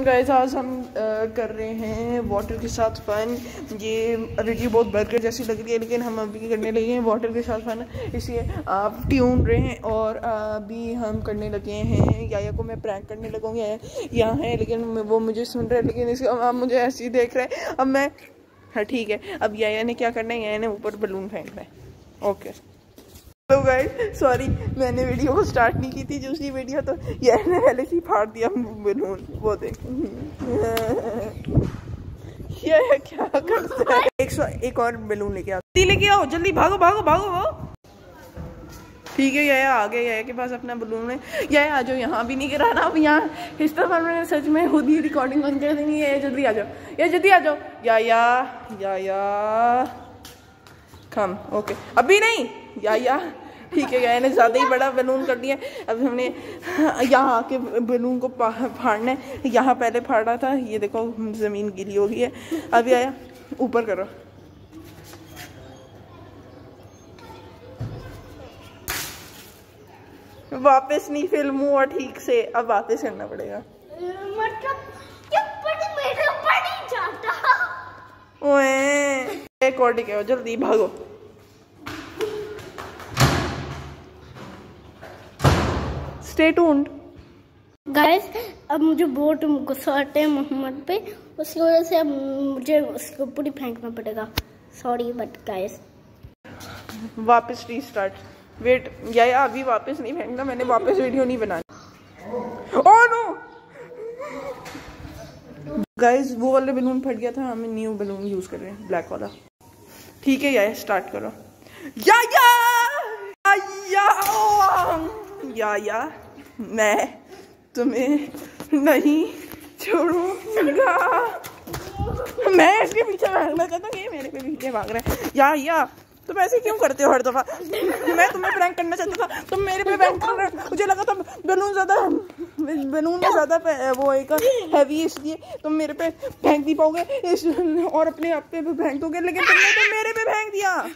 Afternoon guys आज हम कर रहे हैं वाटर के साथ फन ये वीडियो बहुत बर्गर जैसी लग रही है, लेकिन हम अभी करने लगे हैं वाटर के साथ फन इसलिए आप ट्यून रहे हैं और अभी हम करने लगे हैं. याया को मैं प्रैंक करने लगूँगी यहाँ है, लेकिन वो मुझे सुन रहे हैं, लेकिन इसके आप मुझे ऐसे ही देख रहे हैं. अब मैं हाँ ठीक है. अब याया ने क्या करना है? याया ने ऊपर बलून फेंकना है. ओके हेलो गाइस सॉरी मैंने वीडियो को स्टार्ट नहीं की थी दूसरी वीडियो तो ये पहले से फाड़ दिया बलून वो देख। ये क्या करता है? एक सौ, एक और बलून लेके आओ जल्दी लेके आओ, जल्दी भागो भागो भागो ठीक है यह आ गया यह के पास अपना बलून है। यह आ जाओ, यहाँ भी नहीं गिरा ना अब यहाँ इस तरफ़ मैंने सच में खुद ही रिकॉर्डिंग बंद कर देनी है। जल्दी आ जाओ या जल्दी आ जाओ। या या या या कम ओके अभी नहीं या या। ठीक है यानी ज़्यादा ही बड़ा बलून कर दिया। अब हमने यहाँ आके बलून को फाड़ना है। यहाँ पहले फाड़ा था। ये देखो ज़मीन गीली हो गई है। अभी आया। ऊपर करो। वापस नहीं फ़िल्म हुआ ठीक से। अब वापस करना पड़ेगा। मतलब ओए एक और टिके जल्दी भागो। स्टे टून्ड गाइस अब मुझे बहुत गुस्सा आता है मोहम्मद पे। उसकी वजह से अब मुझे उसको पूरी फेंकना पड़ेगा। सॉरी बट गाइस वापस रीस्टार्ट वेट या, या अभी वापस नहीं फेंकना मैंने वापस वीडियो नहीं बनानी ओह नो गाइस वो वाले बलून फट गया था हम न्यू बलून यूज़ कर रहे हैं ब्लैक वाला। ठीक है या स्टार्ट करो या या या या, या, या, या! या या! या, या! मैं तुम्हें नहीं छोड़ूँगा। मैं इसके पीछे भागना चाहता हूँ, ये मेरे पे पीछे भाग रहे हैं। या या, तुम ऐसे क्यों करते हो हर दफ़ा? मैं तुम्हें प्रैंक करना चाहता था, तुम मेरे पे प्रैंक कर रहे मुझे लगा था बलून ज़्यादा बलून में ज़्यादा वो एक हैवी इसलिए तुम मेरे पे फेंक नहीं पाओगे। और अपने आप पे फेंक दोगे, लेकिन तुमने तो मेरे पे फेंक दिया।